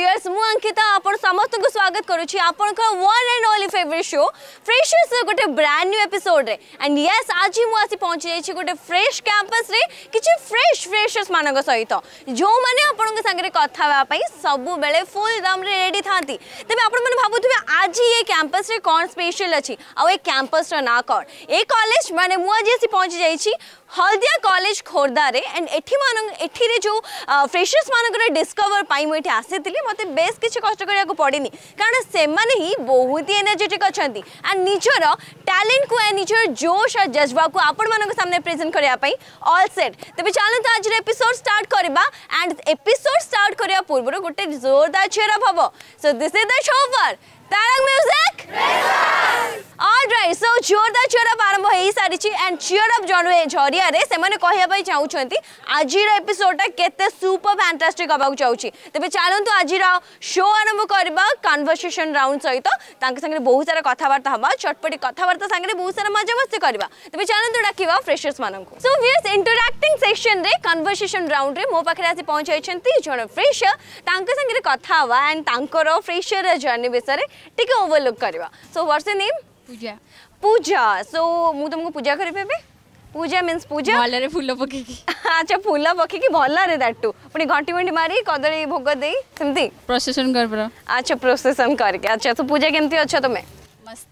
you. ନମସ୍କାର ମୁଁ ଅଙ୍କିତା ଆପଣ ସମସ୍ତଙ୍କୁ ସ୍ୱାଗତ କରୁଛି ଆପଣଙ୍କର one and only favourite show ଫ୍ରେଶର୍ସର ଗୋଟେ ବ୍ରାଣ୍ଡ ନ୍ୟୁ ଏପିସୋଡ଼ରେ ଆଣ୍ଡ ୟେସ୍ ଆଜି ମୁଁ ଆସି ପହଞ୍ଚି ଯାଇଛି ଗୋଟେ ଫ୍ରେଶ୍ କ୍ୟାମ୍ପସ୍ରେ କିଛି ଫ୍ରେଶ୍ ଫ୍ରେଶର୍ସମାନଙ୍କ ସହିତ ଯେଉଁମାନେ ଆପଣଙ୍କ ସାଙ୍ଗରେ କଥା ହେବା ପାଇଁ ସବୁବେଳେ ଫୁଲ୍ ଦମ୍ରେ ରେଡ଼ି ଥାନ୍ତି ତେବେ ଆପଣମାନେ ଭାବୁଥିବେ ଆଜି ଏ କ୍ୟାମ୍ପସ୍ରେ କ'ଣ ସ୍ପେଶିଆଲ୍ ଅଛି ଆଉ ଏ କ୍ୟାମ୍ପସ୍ର ନାଁ କ'ଣ ଏ କଲେଜ ମାନେ ମୁଁ ଆଜି ଆସି ପହଞ୍ଚି ଯାଇଛି হলদিয়া কলেজ খোর্ধার এন্ড এটি মান এটি যে ফ্রেশর্স মানুষ ডিসকভর পাই মু এটি আসি মতো বেশ কিছু কষ্ট করা পড়েনি কারণ সেমানে হি বহুত এনার্জেটিক অনেক আর নিজের ট্যালেন্ট কু নিজের জোশ আর জজবা কু আপন মান সামনে প্রেজেন্ট করা অল সেট তবে চলতু আজ এপিসোড স্টার্ট করা এন্ড এপিসোড স্টার্ট করা পূর্ব গোটে জোরদার চেয়ার হব so this is the show for Tarak music alright so জোরদার চিয়র আপ আরম্ভ হয়ে সারিছি এন্ড চিয়র আপ জরিয়ারে সেমানে কহিবা চাহুছন্তি আজির এপিসোডটা কেতে সুপার ফ্যান্টাস্টিক হবাক চাহুছি তবে চালন্তু আজির শো আরম্ভ করিবা কনভরসেশন রাউন্ড সহিত তাঙ্কে সাঙ্গে বহু সারা কথাবার্তা হবা চটপটি কথাবার্তা সাঙ্গে বহু সারা মজা মস্তি করিবা তবে চালন্তু ডাকিবা ফ্রেশার্স মানঙ্কু সো ভিউস ইন্টারাক্টিং সেকশন রে কনভরসেশন রাউন্ড রে মো পাখরে আসি পৌঁছাইছন্তি জন ফ্রেশার তাঙ্কে সাঙ্গে কথা হবা এন্ড তাঙ্কর ফ্রেশার জার্নি বিষয়ে টিকে ওভরলুক করা so what's a name Puja Puja so মু তোমাকে পূজা করিবি এবে পূজা মিন্স পূজা ভালরে ফুল পকাইকি আচ্ছা ফুল পকাইকি ভালরে দাটু পুনি ঘন্টি ঘন্টি মারি কদলি ভোগ দেই সেমতি প্রসেসন করবরা আচ্ছা প্রসেসন করকে আচ্ছা তো পূজা কেমতি আছো তুমি মস্ত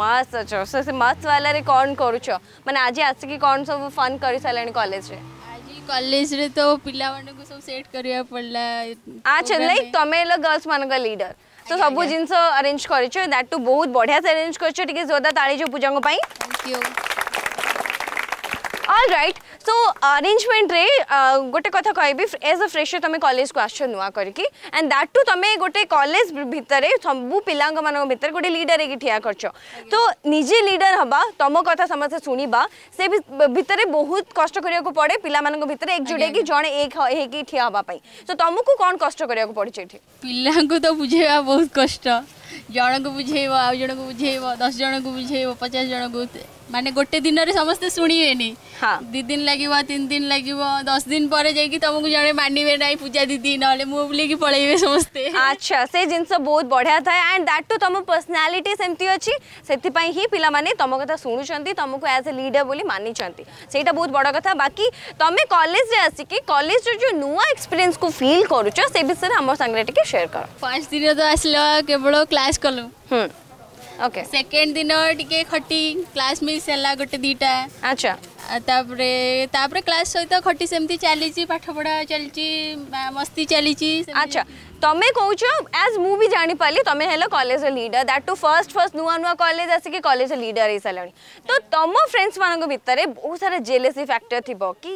মস্ত আছো সে মস্ত ভালরে কোন করুছো মানে আজি আসিকি কোন সব ফান করি সালানি কলেজ রে আজি কলেজ রে তো পিলা মানে কো সব সেট করিয়া পড়লা আচ্ছা লাইক তুমি লো গার্লস মান কা লিডর तो सब जिन अरेंज कर बहुत बढ़िया से अरेंज कर जोरदार ताड़ी जो पूजा ऑल रईट सो आरेजमेंट्रे गोटे कथा कह एज अ फ्रेशर तुम कलेज को आस नुआ करके एंड दैट टू तुम गोटे कलेज भितर सब पिला भितर गोटे लिडर होगी ठिया करछ तो निजे लिडर हवा तुम कथा समस्ते शुणा से भितर बहुत कष्ट पड़े पिला भितर एकजुट हो जड़े एक ठिया हाँपाई तो तुमको कौन कष्ट करा पिला बुझे बहुत कष्ट जन को बुझे आउ जन को बुझे दस जन को बुझे पचास जन को मानते गोटे दिन में समस्ते शुणे दी दिन लगे तीन दिन लगे दस दिन पर तुमको जन मानवे ना पूजा दीदी ना मुझे बुले कि पल समे अच्छा से जिन बहुत बढ़िया था एंड दैट टू तुम पर्सनालीटी सेमती अच्छी से पाने तुम कथा शुणुंत तुमको एज ए लिडर बोली मानी से बहुत बड़ कथा बाकी तुम्हें कलेज आसिक कलेज जो नुआ एक्सपीरियंस को फिल करुच से विषय आम सायर कर पाँच दिन तो आसल केवल क्लास कलु ओके सेकेंड दिन टिके खटी क्लास मिस है गोटे दीटा अच्छा তাপরে তাপরে ক্লাস সহিত খটি সেমতি চালিছি পাঠ পড়া চালিছি মস্তি চালিছি আচ্ছা তুমি কৌছ আজ মু বি জানি পালি তুমি hello college leader that too first first নুয়া নুয়া কলেজ আসিকি কলেজ লিডর হই সালানি তো তম ফ্রেন্ডস মানক ভিতরে বহুত সারা জেলেসি ফ্যাক্টর থিবো কি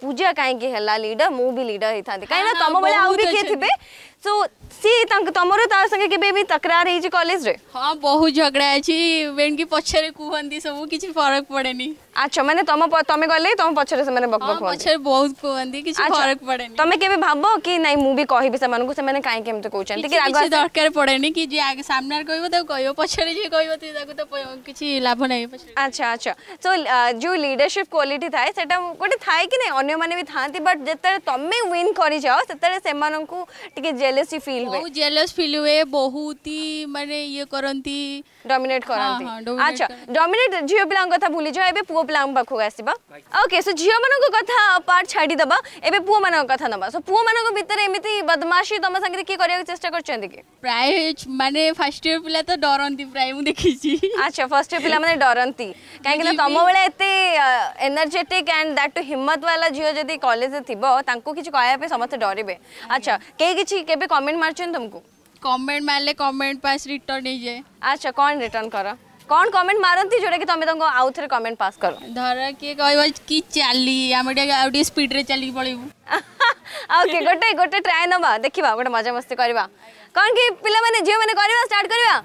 পূজা কাইকি হেলা লিডর মু বি লিডর হই থাନ୍ତି কাইনা তম বলে আউরি কে থিবে सो सी ତାଙ୍କ ତମର ତା ସାଙ୍ଗେ କେବେ ବି ତକରାର ହେଇଛି କଲେଜରେ ହଁ ବହୁତ ଝଗଡ଼ା ଅଛି ବେଣକି ପଛରେ କୁହନ୍ତି ସବୁ କିଛି ଫରକ ପଡ଼େନି ଆଚ୍ଛା ମାନେ ତମ ତମେ ଗଲେ ତମ ପଛରେ ସେମାନେ ବକ ବକ ପଛରେ ବହୁତ କୁହନ୍ତି କିଛି ଫରକ ପଡ଼େନି ତମେ କେବେ ଭାବ କି ନାଇଁ ମୁଁ ବି କହିବି ସେମାନଙ୍କୁ ସେମାନେ କାହିଁକି ଏମିତି କହୁଛନ୍ତି କି ରାଗ କିଛି ଦରକାର ପଡ଼େନି କି ଯିଏ ଆଗେ ସାମ୍ନାରେ କହିବ ତାକୁ କହିବ ପଛରେ ଯିଏ କହିବ ତାକୁ ତ କିଛି ଲାଭ ନାହିଁ ଆଚ୍ଛା ଆଚ୍ଛା ସୋ ଯେଉଁ ଲିଡରସିପ୍ କ୍ୱାଲିଟି ଥାଏ ସେଟା ଗୋଟେ ଥାଏ କି ନାଇଁ ଅନ୍ୟମାନେ ବି ଥାନ୍ତି ବଟ୍ ଯେତେବେଳେ ତମେ ୱିନ୍ କରିଯାଅ ସେତେବେଳେ ସେମାନଙ୍କୁ ଟିକେ জেলেস হি ফিল হুয়ে বহুত জেলেস ফিল হুয়ে বহুত হি মানে ইয়ে করন্তি ডমিনেট করন্তি আচ্ছা ডমিনেট ঝিও পিলাং কথা ভুলি যাও এবে পুও পিলাং পাখু আসিবা ওকে সো ঝিও মানক কথা পার ছাড়ি দবা এবে পুও মানক কথা নবা সো পুও মানক ভিতরে এমিতি বদমাশি তম সাঙ্গে কি করিয়া চেষ্টা করছেন কি প্রায় মানে ফার্স্ট ইয়ার পিলা তো ডরন্তি প্রায় মু দেখিছি আচ্ছা ফার্স্ট ইয়ার পিলা মানে ডরন্তি কাইকি না তম বেলা এতে এনার্জেটিক এন্ড দ্যাট টু হিম্মত वाला ঝিও যদি কলেজে থিব তাঙ্কু কিছু কয়া পে সমস্ত ডরিবে আচ্ছা কে কিছু केबे कमेंट मारछन तुमको कमेंट मारले कमेंट पास रिटर्न हे जे अच्छा कोन रिटर्न करा कौन कमेंट मारती जोटा कि तुम तो तुमको आउ थे कमेंट पास करो धर किए कह कि चली आम आउ स्पीड रे चली पलू ओके गोटे गोटे ट्राए नवा देखा गोटे मजा मस्ती करवा कौन कि पिला माने झियो माने करवा स्टार्ट करवा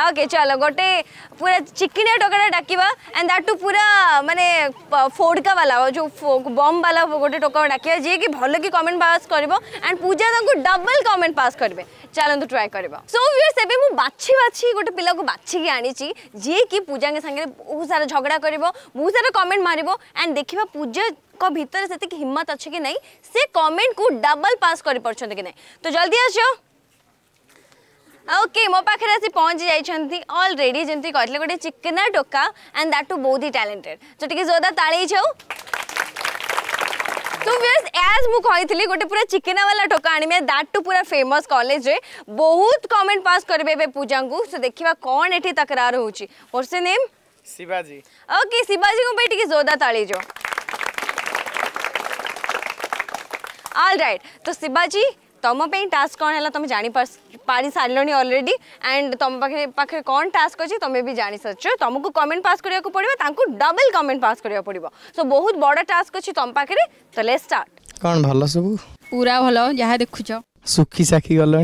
ओके चलो गोटे पूरा चिकनिया टोकाटा डाकिबा एंड दैट टू पूरा माने फोड़का वाला जो बम वाला गोटे टोका डाकिबा जे कि भल कि कमेंट पास करबो एंड पूजा तांको डबल कमेंट पास करबे चलନ୍ତୁ ଟ୍ରାଏ କରିବା ସୋ ଭିୟର୍ସ ଏବେ ମୁଁ ବାଛି ବାଛି ଗୋଟେ ପିଲାକୁ ବାଛିକି ଆଣିଛି ଯିଏକି ପୂଜାଙ୍କ ସାଙ୍ଗରେ ବହୁତ ସାରା ଝଗଡ଼ା କରିବ ବହୁତ ସାରା କମେଣ୍ଟ ମାରିବ ଆଣ୍ଡ ଦେଖିବା ପୂଜାଙ୍କ ଭିତରେ ସେତିକି ହିମ୍ମତ ଅଛି କି ନାହିଁ ସେ କମେଣ୍ଟକୁ ଡବଲ୍ ପାସ୍ କରିପାରୁଛନ୍ତି କି ନାହିଁ ତ ଜଲ୍ଦି ଆସ ओके मो पाखे आसी पहुंची जाइए अलरेडी जमी कहते गोटे चिकना टोका एंड दैट टू बहुत ही टैलेंटेड जो टी जोरदार ताली छो तो व्यूअर्स एज मु कही गोटे पूरा चिकना वाला टोका आने दैट टू पूरा फेमस कॉलेज रे बहुत कमेंट पास करेंगे पूजा को सो देखा कौन ये तकरार होची व्हाट्स से नेम शिवाजी ओके शिवाजी को टी जोरदार ताली जो ऑल राइट तो शिवाजी तुमपे टास्क कौन है तुम जान पारि सारे अलरेडी एंड तुम पाखे कौन टास्क अच्छे तुम्हें भी जान सारी तुमको कमेंट पास करने करा पड़ो डबल कमेंट पास करा पड़ो सो बहुत बड़ा टास्क अच्छी तुम पाखे तो ले स्टार्ट कौन भल सब पूरा भल जहाँ देखु सुखी साखी गल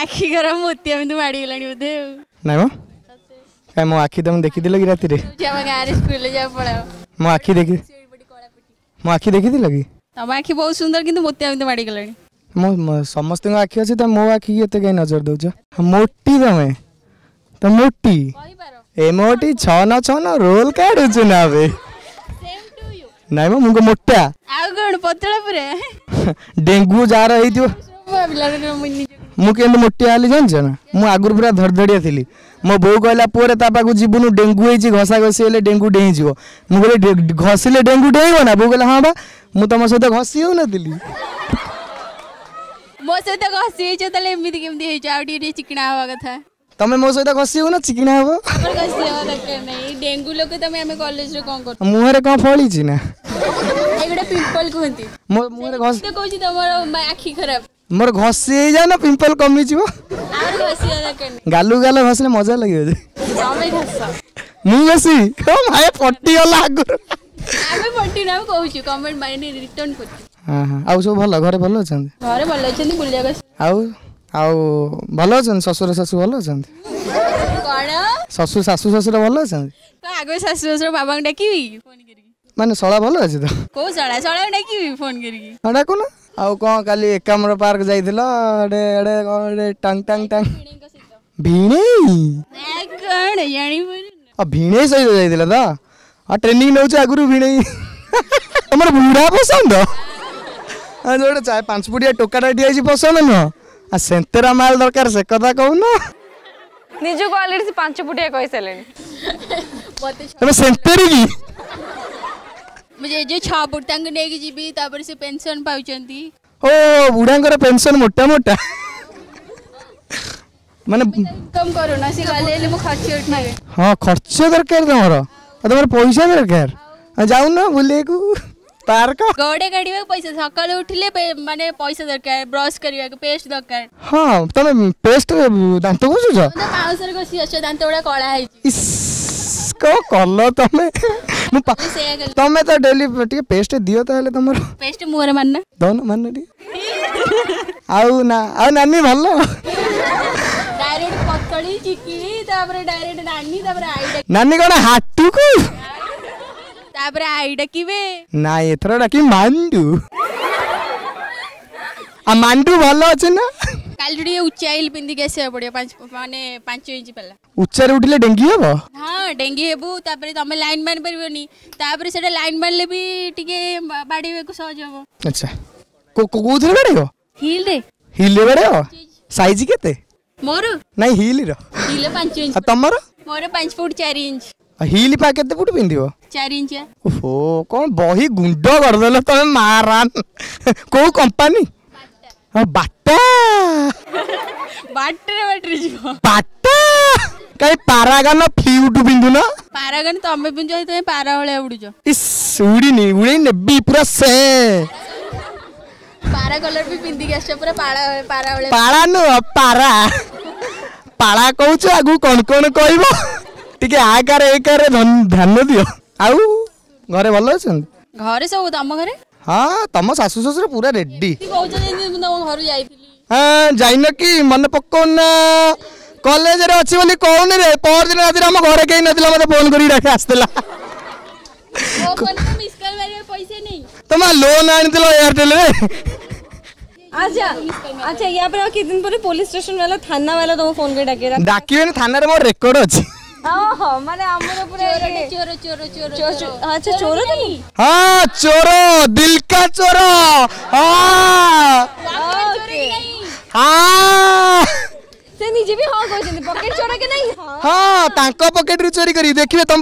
आखि गरम मोती माड़ी गला बोधे ना କାଇଁ ମୋ ଆଖି ତମେ ଦେଖିଥିଲ କି ରାତିରେ ମୋ ଆଖି ଦେଖି ମୋ ଆଖି ଦେଖିଥିଲ आखि बहुत सुंदर ବହୁତ मोती କିନ୍ତୁ ମୋତେ ଏମିତି गला ମୁଁ ସମସ୍ତଙ୍କ ଆଖି ଅଛି ତ ମୋ ଆଖିକି ଏତେ କାହିଁ ନଜର ଦେଉଛ ମୋଟି ତମେ ତ ମୋଟି ଏ ମୋଟି ଛଅ ନଅ ଛଅ ନଅ ରୋଲ କାଢୁଛୁ ନା ଏବେ ନାଇଁ ମୁଁ ମୋଟା ଆଉ କ'ଣ ପତଳା ପୁରା ଡେଙ୍ଗୁ ଯାହାର ହେଇଥିବ ମୁଁ କେମିତି ମୋଟିଆ ହେଲି ଜାଣିଛ ନା ମୁଁ ଆଗରୁ ପୁରା ଧଡ଼ଧଡ଼ିଆ ଥିଲି ମୋ ବୋଉ କହିଲା ପୁଅରେ ତା ପାଖକୁ ଯିବୁନୁ ଡେଙ୍ଗୁ ହେଇଛି ଘଷା ଘଷି ହେଲେ ଡେଙ୍ଗୁ ଡେଇଁଯିବ ମୁଁ କହିଲି ଘଷିଲେ ଡେଙ୍ଗୁ ଡେଇଁବ ନା ବୋଉ କହିଲା ହଁ ବା ମୁଁ ତମ ସହିତ ଘଷି ହେଉନଥିଲି ମୋ ସହିତ ଘଷି ହେଇଛ ତାହେଲେ ଏମିତି କେମିତି ହେଇଛ ଆଉ ଟିକେ ଟିକେ ଚିକିଣା ହେବା କଥା ତମେ ମୋ ସହିତ ଘଷି ହବ ନା ଚିକିଣା ହବ ଆମର ଘଷି ହବା ଦରକାର ନାହିଁ ଡେଙ୍ଗୁ ଲୋକ ତମେ ଆମେ କଲେଜରେ କ'ଣ କରୁ ମୁହଁରେ କ'ଣ ଫଳିଛି ନା ଏଗୁଡ଼ା ପିମ୍ପଲ କୁହନ୍ତି ମୋ ମୁହଁରେ ଘଷି କହୁଛି ତମର ଆଖି ଖରାପ ମୋର ଘଷି ହେଇଯାଏ ନା ପିମ୍ପଲ କମିଯିବ ଗାଲୁ ଗାଲ ଘଷିଲେ ମଜା ଲାଗିବ ଯେ ମୁଁ ଘଷି ମାଏ ପଟିଗଲା ଆଗରୁ ଆମେ ପଟି ନା କହୁଛୁ କମେଣ୍ଟ ମାଇଣ୍ଡ ରିଟର୍ନ କରୁଛୁ ହଁ ହଁ ଆଉ ସବୁ ଭଲ ଘରେ ଭଲ ଅଛନ୍ତି ଘରେ ଭଲ ଅଛନ୍ତି ବୁଲିବାକୁ ଆଉ ଆଉ ଭଲ ଅଛନ୍ତି ଶ୍ୱଶୁର ଶାଶୁ ଭଲ ଅଛନ୍ତି କ'ଣ ଶ୍ୱଶୁର ଶାଶୁ ଶ୍ୱଶୁର ଭଲ ଅଛନ୍ତି ତ ଆଗ ଶାଶୁ ଶ୍ୱଶୁର ବାବାଙ୍କୁ ଡାକିବି ଫୋନ୍ କରିକି ମାନେ ଶଳା ଭଲ ଅଛି ତ କୋଉ ଶଳା ଶଳାକୁ ଡାକିବି ଫୋନ୍ କରିକି ହଁ ଡାକୁନ ଆଉ କ'ଣ କାଲି ଏକାମ୍ର ପାର୍କ ଯାଇଥିଲ ଏଡ଼େ ଏଡ଼େ କ'ଣ ଏଡ଼େ ଟାଙ୍ଗ ଟାଙ୍ଗ ଟାଙ୍ଗ ଭିଣେଇ କ'ଣ ଜାଣିପାରୁନି ଆଉ ଭିଣେଇ ସହିତ ଯାଇଥିଲ ତ ଆଉ ଟ୍ରେନିଂ ନେଉଛ ଆଗରୁ ଭିଣେଇ ତମର ବୁଢ଼ା ପସନ୍ଦ ଗୋଟେ ପାଞ୍ଚ ଫୁଟିଆ ଟୋକାଟା ଏଠି ଆଇଛି ପସନ୍ଦ ନୁହଁ ଆଉ ସେନ୍ତରା ମାଲ ଦରକାର ସେ କଥା କହୁନ ନିଜକୁ ଅଲରେଡି ସେ ପାଞ୍ଚ ଫୁଟିଆ କହିସାରିଲେଣି ଏବେ ସେନ୍ତରି କି ଜେଜେ ଛଅ ଫୁଟ ତାଙ୍କୁ ନେଇକି ଯିବି ତାପରେ ସେ ପେନସନ ପାଉଛନ୍ତି ଓ ବୁଢ଼ାଙ୍କର ପେନସନ ମୋଟା ମୋଟା ମାନେ ଇନକମ୍ କରୁନା ସେ ଗଲେ ହେଲେ ମୁଁ ଖର୍ଚ୍ଚ ଉଠାଇବି ହଁ ଖର୍ଚ୍ଚ ଦରକାର ତମର ଆଉ ତମର ପଇସା ଦରକାର ଯାଉନ ବୁଲିବାକୁ ପାର୍କ ଗୋଡେ କାଢିବାକୁ ପଇସା ସକାଳୁ ଉଠିଲେ ମାନେ ପଇସା ଦରକାର ବ୍ରଶ କରିବାକୁ ପେଷ୍ଟ ଦରକାର ହଁ ତମେ ପେଷ୍ଟ ଦାନ୍ତ ଘଷୁଛ ପାଉଁଶରେ ଘଷି ଆସୁଛ ଦାନ୍ତ ଗୁଡା କଳା ହେଇଛି କୋଉ କଲ ତମେ ମୁଁ ତମେ ତ ଡେଲି ଟିକେ ପେଷ୍ଟ ଦିଅ ତାହେଲେ ତମର ପେଷ୍ଟ ମୁହଁରେ ମାରନା ଦଉନ ମାରନା ଟିକେ ଆଉ ନା ଆଉ ନାନି ଭଲ ଡାଇରେକ୍ଟ ପତଳି ଚିକିଳି ତାପରେ ଡାଇରେକ୍ଟ ନାନି ତାପରେ ନାନି କଣ ହାଟୁକୁ ଡାକିବେ ନାଇଁ ଏଥର ଡାକି ମାଣ୍ଡୁ ଆଉ ମାଣ୍ଡୁ ଭଲ ଅଛି ନା କାଲି ଟିକେ ଉଚ୍ଚା ହିଲ୍ ପିନ୍ଧିକି ଆସିବାକୁ ପଡିବ ପାଞ୍ଚ ମାନେ ପାଞ୍ଚ ଇଞ୍ଚ ପାଲା ଉଚ୍ଚାରେ ଉଠିଲେ ଡେଙ୍ଗି ହେବ ହଁ ଡେଙ୍ଗି ହେବୁ ତାପରେ ତମେ ଲାଇନ୍ ମାରି ପାରିବନି ତାପରେ ସେଟା ଲାଇନ୍ ମାରିଲେ ବି ଟିକେ ବାଡ଼େଇବାକୁ ସହଜ ହେବ ଆଚ୍ଛା କୋଉଥିରେ ବାଡ଼େଇବ ହିଲ୍ରେ ହିଲ୍ରେ ବାଡ଼େଇବ ସାଇଜ୍ କେତେ ମୋର ନାଇଁ ହିଲ୍ର ହିଲ୍ ପାଞ୍ଚ ଇଞ୍ଚ ଆଉ ତମର ମୋର ପାଞ୍ଚ ଫୁଟ୍ ଚାରି ଇଞ୍ଚ ହିଲ୍ ପା କେତେ ଫୁଟ ପିନ୍ଧିବ ଚାରି ଇଞ୍ଚ ଓହୋ କ'ଣ ବହି ଗୁଣ୍ଡ କରିଦେଲ ତମେ ମାରାନ କୋଉ କମ୍ପାନୀ ବାଟା ବାଟରେ ବାଟରେ ଯିବ ବାଟା କାଇଁ ପାରାଗନ ଫ୍ୟୁଟ ପିନ୍ଧୁନ ପାରାଗନ ତମେ ପିନ୍ଧୁଛ ତମେ ପାରା ଭଳିଆ ଉଡୁଛ ଉଡିନି ଉଡେଇ ନେବି ପୁରା ସେ ପାରା କଲର ବି ପିନ୍ଧିକି ଆସିଛ ପୁରା ପାଳା ପାରା ଭଳିଆ ପାରା ନୁହଁ ପାରା ପାରା କହୁଛ ଆଗକୁ କ'ଣ କ'ଣ କହିବ ଟିକେ ଆକାର ଏକାରେ ଧ୍ୟାନ ଦିଅ ଆଉ ଘରେ ଭଲ ଅଛନ୍ତି ଘରେ ସବୁ ତମ ଘରେ ହଁ ତମ ଶାଶୁ ଶ୍ୱଶୁର ପୁରା ରେଡି ହଁ ଯାଇନ କି ମନେ ପକଉନା କଲେଜରେ ଅଛି ବୋଲି କହୁନି ରେ ପରଦିନ ରାତିରେ ଆମ ଘରେ କେହି ନଥିଲା ମତେ ଫୋନ କରିକି ଡାକି ଆସିଥିଲା तुम लोन आनी एयरटेल अच्छा अच्छा यहाँ पर कितने दिन पुलिस स्टेशन वाला थाना वाला तुम फोन कर डाके डाके थाना रे मोर रिकॉर्ड अछि চোর চোর চোর চোর আচ্ছা চোর দিল কা চোর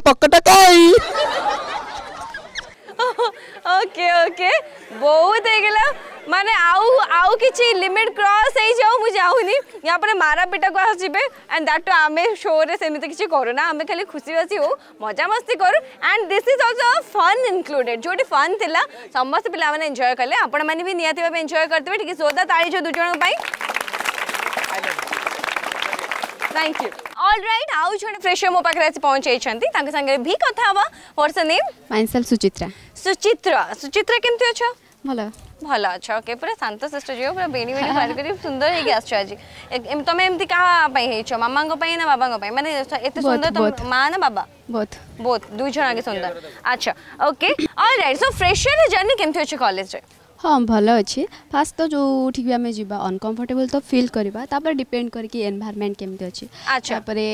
পকেট কই ওকে ওকে বহুত হয়ে গেল माने आउ आउ किछि लिमिट क्रॉस हे जाउ मु जाउनी यहां पर मारा पिटा को आसीबे एंड दैट टू आमे शो रे सेमिति किछि करू ना आमे खाली खुशी बासी हो मजा मस्ती करू and this is also fun included जोटी fun थिला समस्त पिला माने एंजॉय करले आपण माने भी नियाति भाबे एंजॉय करते ठीक सोदा ताली जो दुजन पई थैंक यू ऑल राइट आउ जण फ्रेशर मो पाखरे आसी पहुंचे छंती तांके संगे भी कथा हवा what's your name myself Suchitra Suchitra Suchitra केमते अछो भलो भल अच्छा ओके पूरा शांत श्रेष्ठ झील पूरा बेणी बेणी पार कर सुंदर होगी आस तुम एम क्या मामा ना बाबा मैंने सुंदर तो माँ ना बाबा बहुत बहुत दुई जन आगे सुंदर अच्छा okay alright so fresher journey college ହଁ ଭଲ ଅଛି ଫାଷ୍ଟ ତ ଯେଉଁଠିକି ଆମେ ଯିବା ଅନକମ୍ଫର୍ଟେବୁଲ୍ ତ ଫିଲ୍ କରିବା ତାପରେ ଡିପେଣ୍ଡ କରିକି ଏନ୍ଭାରମେଣ୍ଟ କେମିତି ଅଛି ତାପରେ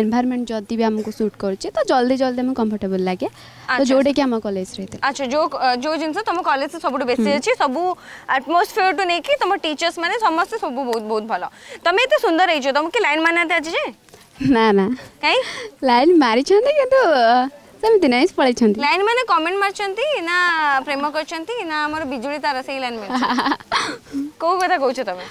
ଏନ୍ଭାରମେଣ୍ଟ ଯଦି ବି ଆମକୁ ସୁଟ୍ କରୁଛି ତ ଜଲ୍ଦି ଜଲ୍ଦି ଆମକୁ କମ୍ଫର୍ଟେବୁଲ୍ ଲାଗେ ତ ଯେଉଁଟାକି ଆମ କଲେଜରେ ଆଚ୍ଛା ଯେଉଁ ଯେଉଁ ଜିନିଷ ତୁମ କଲେଜରେ ସବୁଠୁ ବେଶୀ ଅଛି ସବୁ ଆଟମୋସ୍ଫିୟରଠୁ ନେଇକି ତୁମ ଟିଚର୍ସ ମାନେ ସମସ୍ତେ ସବୁ ବହୁତ ବହୁତ ଭଲ ତମେ ଏତେ ସୁନ୍ଦର ହେଇଛ ତୁମକୁ ଲାଇନ୍ ମାରିନାହାନ୍ତି ଆଜି ଯେ ନା ନା କାଇଁ ଲାଇନ୍ ମାରିଛନ୍ତି କିନ୍ତୁ ସେମିତି ନାହିଁ ପଳେଇଛନ୍ତି ଲାଇନ୍ ମାନେ କମେଣ୍ଟ ମାରିଛନ୍ତି ନା ପ୍ରେମ କରିଛନ୍ତି ନା ଆମର ବିଜୁଳି ତାର ସେଇ ଲାଇନ୍ କୋଉ କଥା କହୁଛ ତମେ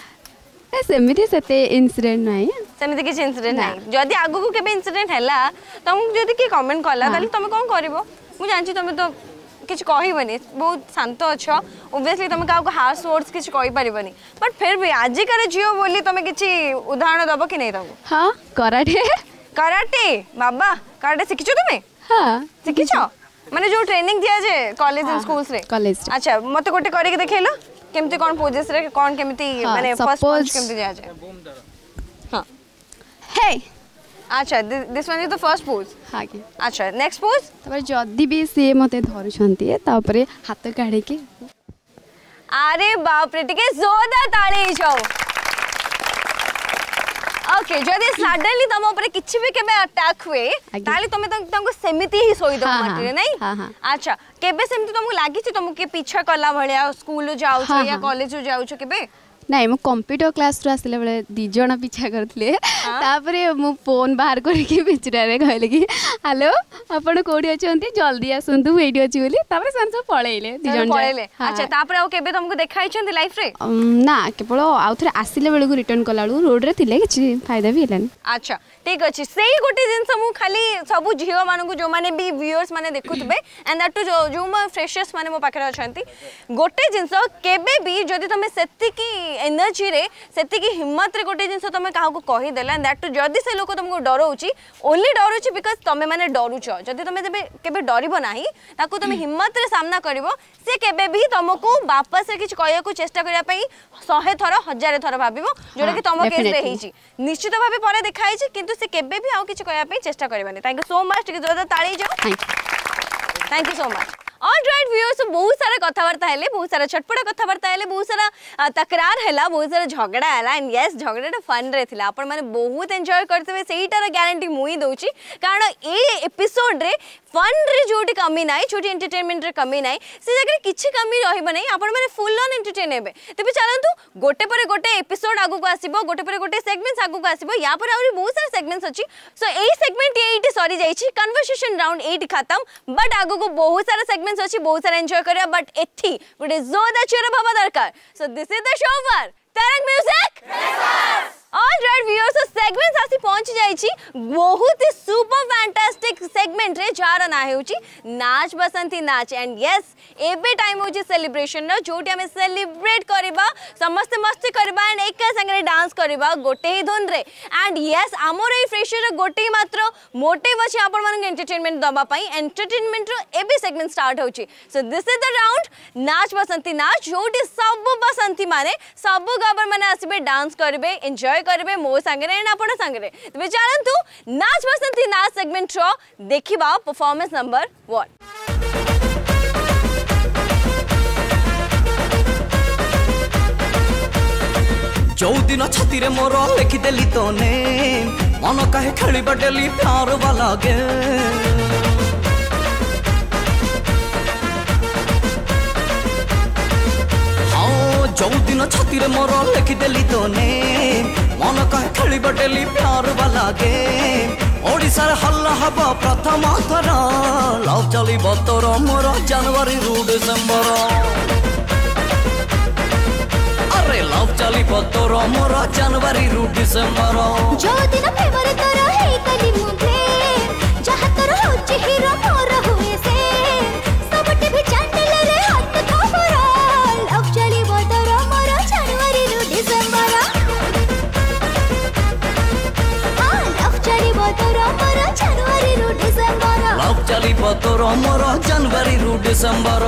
ସେମିତି ସେତେ ଇନସିଡେଣ୍ଟ ନାହିଁ ସେମିତି କିଛି ଇନସିଡେଣ୍ଟ ନାହିଁ ଯଦି ଆଗକୁ କେବେ ଇନସିଡେଣ୍ଟ ହେଲା ତମକୁ ଯଦି କିଏ କମେଣ୍ଟ କଲା ତାହେଲେ ତମେ କ'ଣ କରିବ ମୁଁ ଜାଣିଛି ତମେ ତ କିଛି କହିବନି ବହୁତ ଶାନ୍ତ ଅଛ ଓଭିୟସଲି ତମେ କାହାକୁ ହାର୍ସ ୱାର୍ଡସ୍ କିଛି କହିପାରିବନି ବଟ୍ ଫେର୍ ବି ଆଜିକାର ଝିଅ ବୋଲି ତମେ କିଛି ଉଦାହରଣ ଦେବ କି ନାହିଁ ତାକୁ ହଁ କରାଟେ କରାଟେ ବାବା କରାଟେ ଶିଖିଛ ତୁମେ হ্যাঁ শিখিছ মানে যে ট্রেনিং দিয়া যে কলেজ এন্ড স্কুলস রে কলেজ আচ্ছা মতে গোটে করি কি দেখাইলো কেমতি কোন পোজেস রে কোন কেমতি মানে ফার্স্ট পোজ কেমতি দিয়া যায় হ্যাঁ হে আচ্ছা this one is the first pose হ্যাঁ কি আচ্ছা নেক্সট পোজ তারপরে যদি বি সি মতে ধরুছন্তি তারপরে হাত কাড়ে কি আরে বাপ রে টিকে জোরদার তালি যাও ಓಕೆ ಜೊತೆ ಸಡನ್ಲಿ ತಮ್ಮ ಉಪರೆ ಕಿಚಿ ಬಿ ಕೆಬೆ ಅಟ್ಯಾಕ್ ಹುଏ ତାହେଲେ ତମେ ତାଙ୍କୁ ସେମିତି ହିଁ ଶୋଇ ଦେବ ମାଟିରେ ନାଇଁ ଆଚ୍ଛା କେବେ ସେମିତି ତମକୁ ଲାଗିଛି ତମକୁ କିଏ ପିଛା କଲା ଭଳିଆ ସ୍କୁଲରୁ ଯାଉଛ ୟା କଲେଜରୁ ଯାଉଛ କେବେ ନାଇଁ ମୁଁ କମ୍ପ୍ୟୁଟର କ୍ଲାସ୍ରୁ ଆସିଲା ବେଳେ ଦୁଇ ଜଣ ପିଛା କରିଥିଲେ ତାପରେ ମୁଁ ଫୋନ୍ ବାହାର କରିକି ବିଚରାରେ କହିଲେ କି ହ୍ୟାଲୋ ଆପଣ କେଉଁଠି ଅଛନ୍ତି ଜଲ୍ଦି ଆସନ୍ତୁ ଏଇଠି ଅଛି ବୋଲି ତାପରେ ସେମାନେ ସବୁ ପଳେଇଲେ ଦୁଇ ଜଣ ପଳେଇଲେ ଆଚ୍ଛା ତାପରେ ଆଉ କେବେ ତମକୁ ଦେଖା ହେଇଛନ୍ତି ଲାଇଫ୍ରେ ନା କେବଳ ଆଉ ଥରେ ଆସିଲା ବେଳକୁ ରିଟର୍ନ କଲାବେଳକୁ ରୋଡ଼ରେ ଥିଲେ କିଛି ଫାଇଦା ବି ହେଲାନି ଆଚ୍ଛା ठीक अच्छे से गोटे जिन खाली सब झील मानक जो मैंने भी भिवर्स मैंने देखुए एंड दैट टू जो जो फ्रेशर्स मैंने मो पाखे अच्छा गोटे जिनस के तुम से एनर्जी से हिम्मत गोटे जिन तुम क्या कहीदे एंड दैट टू जदि से लोक तुमको डराऊँगी ओनली डर बिकज तुम्हें मैंने डरुच जदि तुम के डर ना तुम हिम्मत सामना कर सी के तुमको वापस किसी कह चेस्ट करने ଶହେ ଥର ହଜାରେ ଥର ଭାବିବ ଯେଉଁଟାକି ତମ କେସ୍ରେ ହେଇଛି ନିଶ୍ଚିତ ଭାବେ ପରେ ଦେଖାହେଇଛି କିନ୍ତୁ ସେ କେବେ ବି ଆଉ କିଛି କହିବା ପାଇଁ ଚେଷ୍ଟା କରିବାନି ଥ୍ୟାଙ୍କ ୟୁ ସୋ ମଚ୍ ଟିକେ ଜୋରଦାର ତାଳି ଯାଉ thank you so much alright viewers বহুত সারা কথাবার্তা হলে বহুত সারা ছটপট কথাবার্তা হলে বহুত সারা তকরার হলা বহুত সারা ঝগড়া হলা এন্ড ইয়েস ঝগড়াটা ফন রে থিলা আপন মানে বহুত এনজয় করতেবে সেইটার গ্যারান্টি মুই দউছি কারণ এই এপিসোড রে ফন রে যোটি কমি নাই যোটি এন্টারটেনমেন্ট রে কমি নাই সে জায়গায় কিছু কমি রহিব নাই আপন মানে ফুল অন এন্টারটেইন হেবে তবে চলন্তু গোটে পরে গোটে এপিসোড আগু কো আসিবো গোটে পরে গোটে সেগমেন্টস আগু কো আসিবো ইয়া পরে আউরি বহুত সারা সেগমেন্টস अछि सो ए सेगमेंट 8 सॉरी जाई छी कन्वर्सेशन राउंड 8 खत्म बट आगु को बहुत सारा सेगमेंट डांस अच्छी बहुत सारा एंजॉय करिया बट एथि गोटे जोरदार चेयर हवा दरकार so this is the show for Tarang music alright viewers segment আসি পৌঁছি যাইছি বহুত সুপার ফ্যান্টাস্টিক সেগমেন্ট রে যার না হেউচি নাচ বসন্তি নাচ এন্ড ইয়েস এবে টাইম হচ্ছে সেলিব্রেশন র যোটি আমি সেলিব্রেট করিবা সমস্তে মস্তি করিবা এন্ড একা সঙ্গে ডান্স করিবা গোটে হি ধুন রে এন্ড ইয়েস আমার এই ফ্রেশর র গোটে মাত্র মোটিভ আছে আপন মানুষ এন্টারটেনমেন্ট দবা পাই এন্টারটেনমেন্ট র এবে সেগমেন্ট স্টার্ট হচ্ছে so this is the round Nach Basanti Nach যোটি সব বসন্তি মানে সব গবর মানে আসবে ডান্স করিবে এনজয় करेंगे मो सागर एंड आप चलत नाच बसंती नाच सेगमेंट देखा परफॉर्मेंस नंबर वन जो दिन छाती रे मोर लिखिदेली तो ने मन कहे खेल डेली प्यार वाला गे हाँ जो दिन छाती रे मोर लिखिदेली तो ने मन कहे खेली बटेली प्यार वाला गेम ओडिशार हल्ला हब प्रथम थर लव चल तोर मोर जनवरी रु डिसेम्बर अरे लव चल तोर मोर जनवरी रु डिसेम्बर जो दिन फेवरेट तोर है कली मुझे जहां तोर हो जी हीरो मोर हो तोर मोर जनवरी रु डिसेम्बर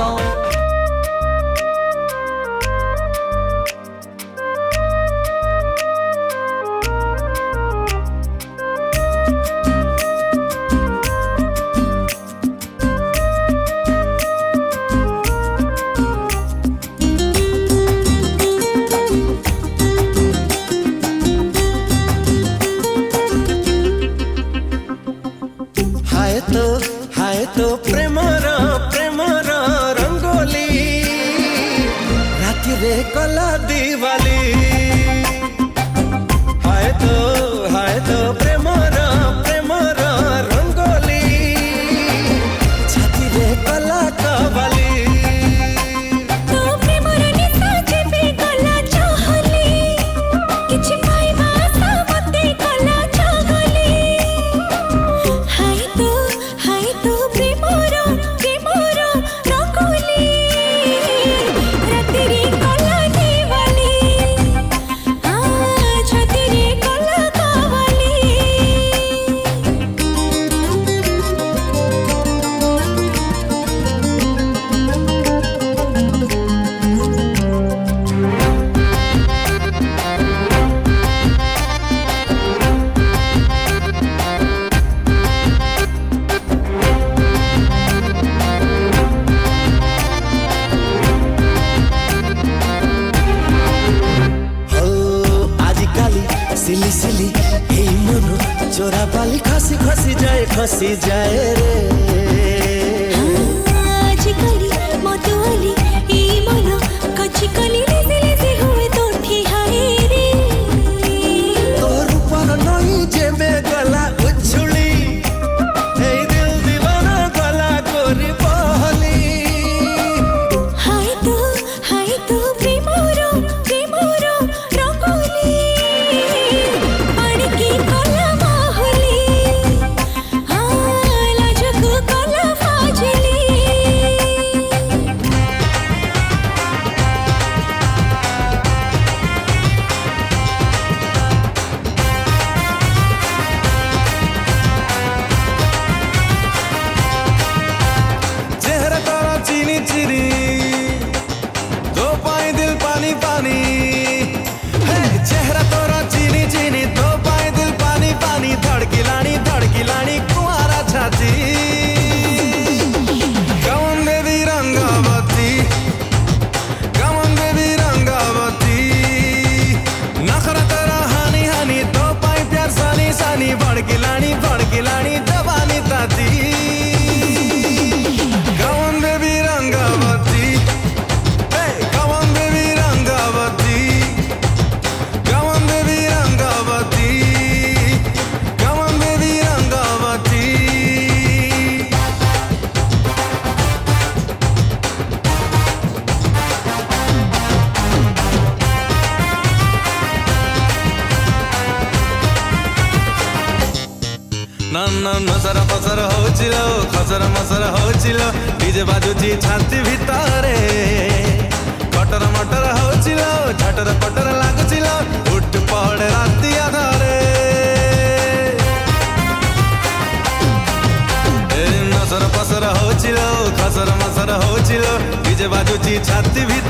छत भी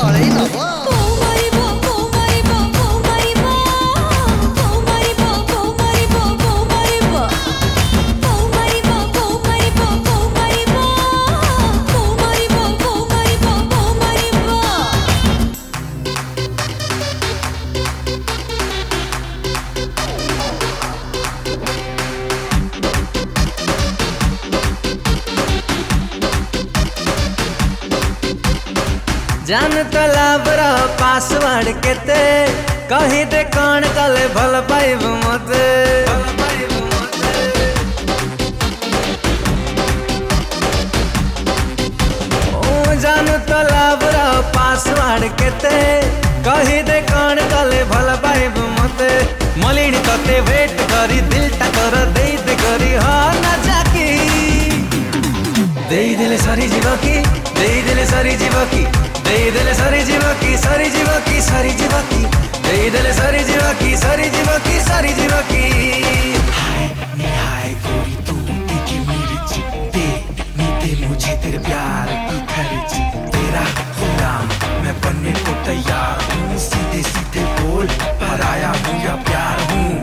笑了一脑瓜。पासवर्ड केते कहीं ते कौन कले भल पाइब मते जानू तो लाभ रहो पासवर्ड केते कहीं दे कौन कले भल पाइब मते तो मलिन तते वेट करी दिल टकर दे दे करी हो हाँ ना जाकी दे दिल सरी जीव की सारी जीवाकी दे दिले सारी जीवाकी सारी जीवाकी सारी जीवाकी दे दिले सारी जीवाकी सारी जीवाकी सारी जीवाकी हाय की मिर्च दे की तैयार हूँ सीधे सीधे बोल पर आया हूँ या प्यार हूँ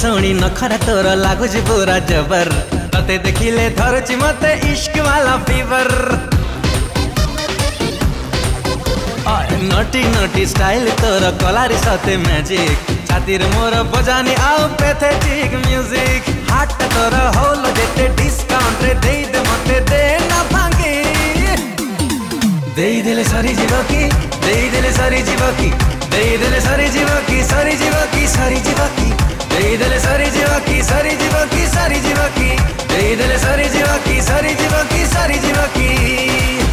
शुणी नखर तोर लगुच पूरा जबर मत देखिले धरुच मत इश्क वाला फीवर नटी नटी स्टाइल तोर कलार सते मैजिक छातिर मोर बजाने आओ पैथेटिक म्यूजिक हाट तोर होल जेते डिस्काउंट रे दे दे मते दे ना भांगे दे दिले सारी जीवा की दे दिले सारी जीवा की दे दिले सारी जीवा की सारी जीवा की सारी जीवा की देदले सारी की सारी जीवा की सारी जीवा की देदले सारी जीवा की सारी जीवा की सारी जीवा की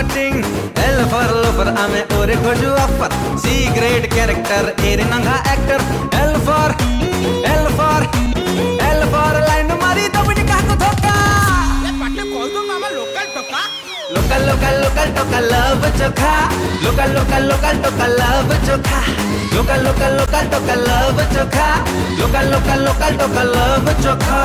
cutting L for loafer, ame ore koju offer C grade character, ere nanga actor L for, L for, L for line mari dobdi kahko thoka ये पाटले कॉल दो मामा लोकल टोका लोकल लोकल लोकल टोका लव चोखा local local local टोका love चोखा local local local टोका लव चोखा लोकल लोकल लोकल टोका लव चोखा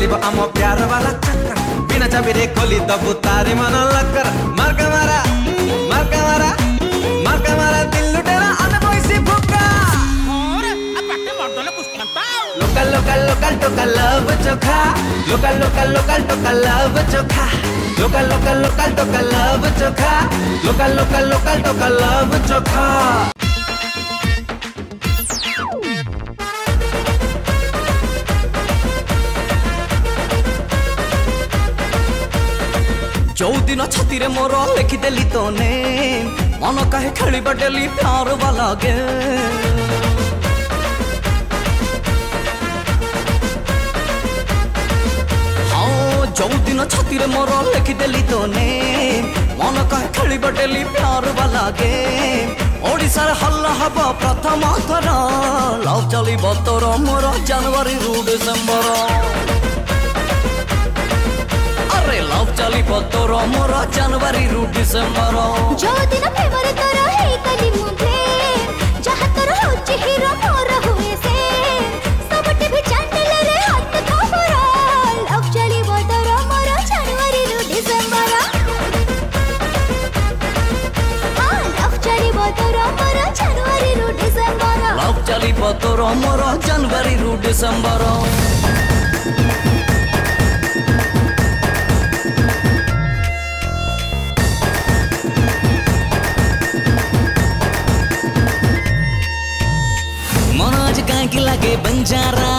गालिब आमो प्यार वाला चक्कर बिना चबेरे खोली तब तारे मन लक्कर मारका मारा मारका मारा मारका मारा दिल लुटेरा अन कोई से भूखा और अब पट्टे मार दो ना कुछ करता लोकल लोकल लोकल टोकल लव चोखा लोकल लोकल लोकल टोकल लव चोखा लोकल लोकल लोकल टोकल लव चोखा लोकल लोकल लोकल टोकल लव चोखा ଯୋଉଦିନ ଛାତିରେ ମୋର ଲେଖିଦେଲି ତୋ ନେମ୍ ମନ କାହେ ଖେଳିବା ଡେଲି ପ୍ୟାର ବାଲା ଗେମ୍ ଯୋଉଦିନ ଛାତିରେ ମୋର ଲେଖିଦେଲି ତୋ ନେମ୍ ମନ କାହେ ଖେଳିବ ଡେଲି ପ୍ୟାର ବାଲା ଗେମ୍ ଓଡ଼ିଶାରେ ହଲ୍ଲା ହବ ପ୍ରଥମ ଥର ଲଭ୍ ଚାଲିବ ତୋର ମୋର ଜାନୁଆରୀରୁ ଡିସେମ୍ବର लव चली पत्तोरो मोरो जनवरी रु डिसेंबरो जो दिन फेवर करो हे कली मुंधे जहां तरो होची हीरो मोर हुए से सबटे भी चंडले रे हत तो खबरो लव चली बतरो मोरो जनवरी रु डिसेंबरो हां लव चली बतरो मोरो जनवरी रु डिसेंबरो लव चली पत्तोरो मोरो जनवरी रु डिसेंबरो आगे बन जा रहा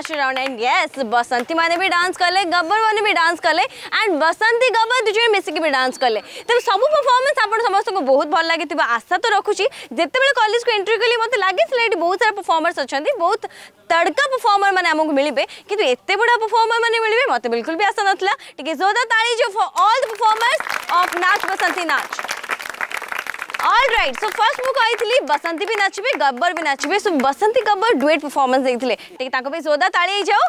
नाच राउंड एंड यस बसंती माने भी डांस कले गब्बर मैंने भी डांस कले एंड बसंती गब्बर दुज मिसिकी भी डांस कले तब सब परफॉर्मेंस आपन समस्त को बहुत भल लगी आशा तो जेते बेले कॉलेज को एंट्री कली लागे लगे बहुत सारा परफॉर्मर्स अच्छा बहुत तड़का परफॉर्मर माने आमको मिलिबे किंतु एते बड़ा परफॉर्मर माने मिलिबे मते बिल्कुल भी आशा नथला ठीक है जोरदार ताली जो for all the performers of Nach Basanti Nach all right so first आई थी बसंती भी नाचे गब्बर भी नाचे so Basanti Gabbar duet performance ठीक ताको देखिए जोरदार ताड़ी जाओ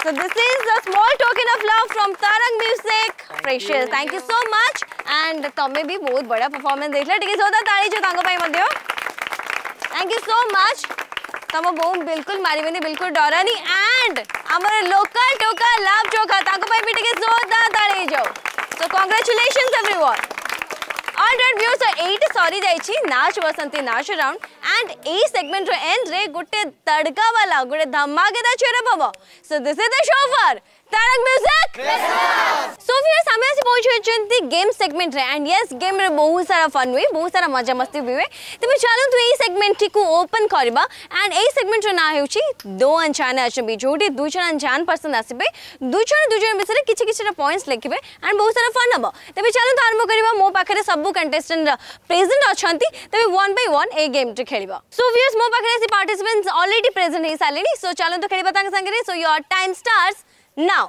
So this is a small token of love from Tarang Music. Precious, thank you so much. And तुम्हें भी बहुत बड़ा परफॉर्मेंस देख लिया ठीक है जोरदार ताली जो तांगो पाई मध्य थैंक यू सो मच तुम बोम बिल्कुल मारबेनी बिल्कुल डरानी एंड आमर लोकल टोका लाभ चोखा तांगो पाई भी ठीक जोरदार ताली जाओ so congratulations everyone all round views ଏଇଠି ସରିଯାଇଛି ନାଚ ବସନ୍ତି ନାଚ ରାଉଣ୍ଡ ଆଣ୍ଡ ଏଇ ସେଗମେଣ୍ଟର ଏଣ୍ଡରେ ଗୋଟେ ତଡ଼କାବାଲା ଗୋଟେ ଧମାକେଦାର ଚେରପ ହବ so this is the show for Tarang music so समय से पहुंचे जंती गेम सेगमेंट रे एंड यस गेम रे बहुत सारा फन हुई बहुत सारा मजा मस्ती हुई तो मैं चालू तो यही सेगमेंट ठीक को ओपन करवा एंड यही सेगमेंट रो ना हेउची दो अनजान आछबी जोटी दुई जन अनजान पर्सन आसीबे दुई जन दुई जन बिषय किछि रे पॉइंट्स लिखिबे एंड बहुत सारा फन हबो तेरे चलतु आरंभ करवा मो पाखरे सब कंटेस्टेंट प्रेजेंट अछंती तेरे one by one a game T खेलिबा सो व्यूअर्स मो पाखरे से पार्टिसिपेंट्स ऑलरेडी प्रेजेंट हे सालेनी सो चलतु खेलिबा तांग संगे so your time starts now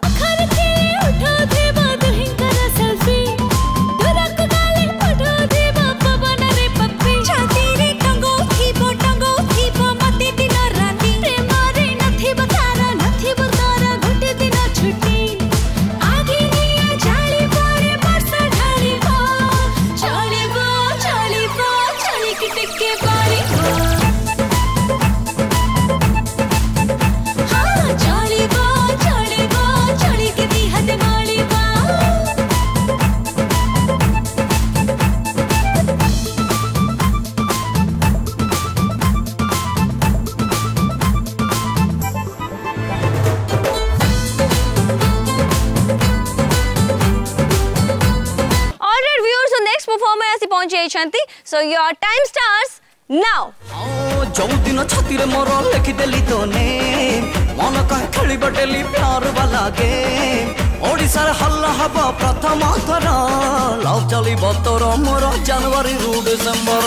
performer आसी पहुंची जाइछंती so your time starts now जो दिन छाती रे मोर लिखि देली तो नेम मन का खेली बटेली प्यार वाला गेम ओडिसा रे हल्ला हबा प्रथम थर लव चली बतोर मोर जनवरी रु डिसेंबर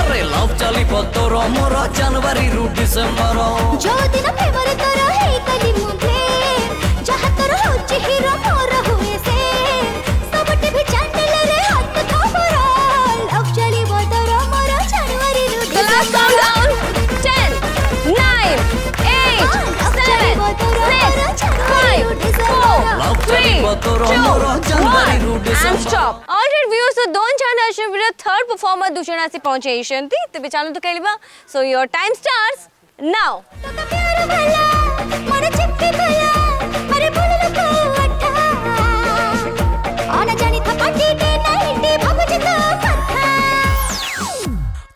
अरे लव चली बतोर मोर जनवरी रु डिसेंबर जो दिन फेवर तोर हे कली मुझे जहा तोर होची हीरो मोर हो five, four, three, two, one, and stop. Alright viewers, so Don Chan Ashram with a third performer Dushana se पहुंचे एशियन थी तो बेचालो तो कहलिबा so your time starts now.